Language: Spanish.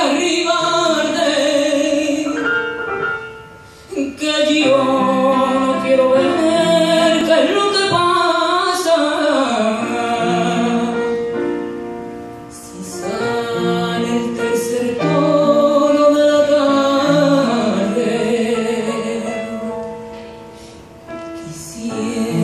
arribarte que yo no quiero ver qué es lo que pasa. Si sale el tercer tono de la tarde quisiera